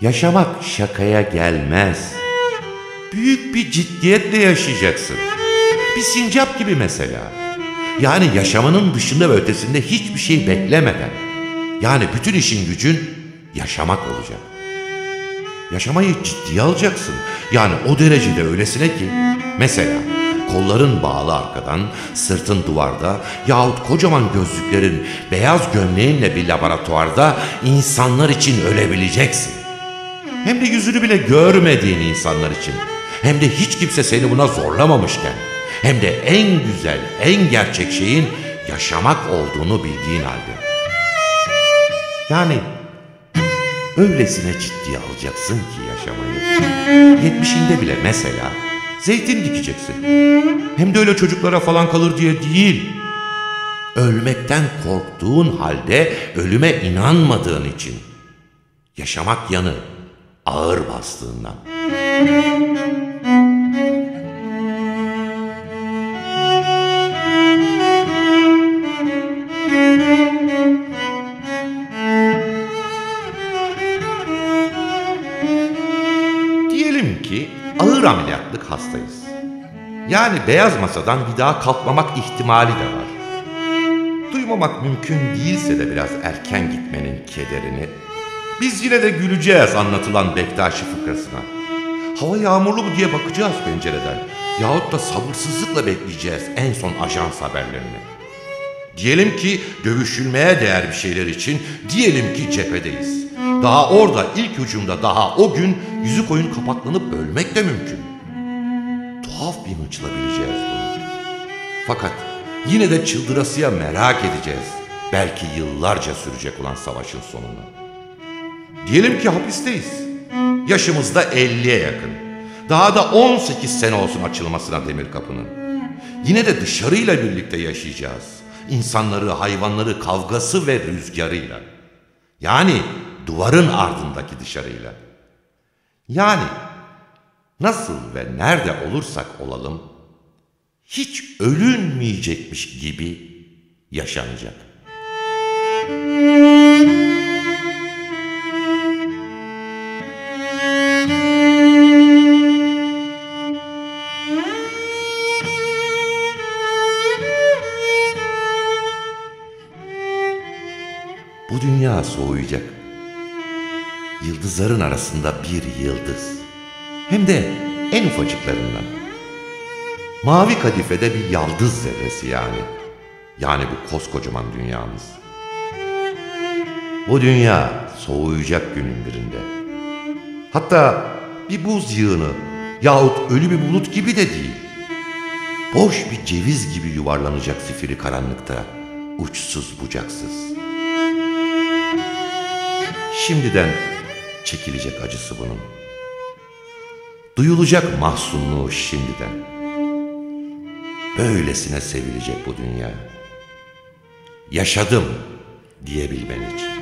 Yaşamak şakaya gelmez. Büyük bir ciddiyetle yaşayacaksın. Bir sincap gibi mesela. Yani yaşamanın dışında ve ötesinde hiçbir şey beklemeden. Yani bütün işin gücün yaşamak olacak. Yaşamayı ciddiye alacaksın. Yani o derecede öylesine ki. Mesela kolların bağlı arkadan, sırtın duvarda yahut kocaman gözlüklerin, beyaz gömleğinle bir laboratuvarda insanlar için ölebileceksin. Hem de yüzünü bile görmediğin insanlar için. Hem de hiç kimse seni buna zorlamamışken. Hem de en güzel, en gerçek şeyin yaşamak olduğunu bildiğin halde. Yani öylesine ciddiye alacaksın ki yaşamayı. Yetmişinde bile mesela zeytin dikeceksin. Hem de öyle çocuklara falan kalır diye değil. Ölmekten korktuğun halde ölüme inanmadığın için. Yaşamak yanı ağır bastığından. Diyelim ki ağır ameliyatlık hastayız. Yani beyaz masadan bir daha kalkmamak ihtimali de var. Duymamak mümkün değilse de biraz erken gitmenin kederini, biz yine de güleceğiz anlatılan Bektaşi fıkrasına. Hava yağmurlu mu diye bakacağız pencereden. Yahut da sabırsızlıkla bekleyeceğiz en son ajans haberlerini. Diyelim ki dövüşülmeye değer bir şeyler için diyelim ki cephedeyiz. Daha orada ilk hücumda daha o gün yüzü koyun kapaklanıp ölmek de mümkün. Tuhaf bir hınçla bileceğiz bunu. Fakat yine de çıldırasıya merak edeceğiz. Belki yıllarca sürecek olan savaşın sonunu. Diyelim ki hapisteyiz. Yaşımız da 50'ye yakın. Daha da 18 sene olsun açılmasına demir kapının. Yine de dışarıyla birlikte yaşayacağız. İnsanları, hayvanları, kavgası ve rüzgarıyla. Yani duvarın ardındaki dışarıyla. Yani nasıl ve nerede olursak olalım hiç ölünmeyecekmiş gibi yaşanacak. Bu dünya soğuyacak. Yıldızların arasında bir yıldız. Hem de en ufacıklarından. Mavi kadifede bir yaldız zerresi yani. Yani bu koskocaman dünyamız. Bu dünya soğuyacak günün birinde. Hatta bir buz yığını yahut ölü bir bulut gibi de değil. Boş bir ceviz gibi yuvarlanacak zifiri karanlıkta, uçsuz bucaksız. Şimdiden çekilecek acısı bunun. Duyulacak mahzunluğu şimdiden. Böylesine sevilecek bu dünya. Yaşadım diyebilmen için.